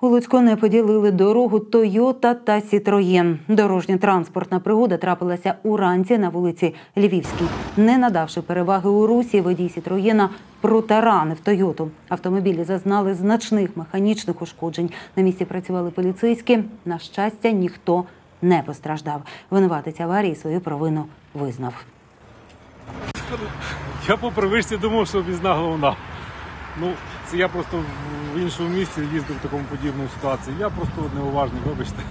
У Луцьку не поділили дорогу Тойота та Сітроєн. Дорожня транспортна пригода трапилася уранці на вулиці Львівській. Не надавши переваги у русі, водій Сітроєна протаранив Тойоту. Автомобілі зазнали значних механічних ушкоджень. На місці працювали поліцейські. На щастя, ніхто не постраждав. Винуватець аварії свою провину визнав. Я по привичці думав, що обізна головна. Ну, це я просто в іншому місці їздив в такому подібному ситуації. Я просто неуважний, вибачте.